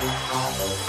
Música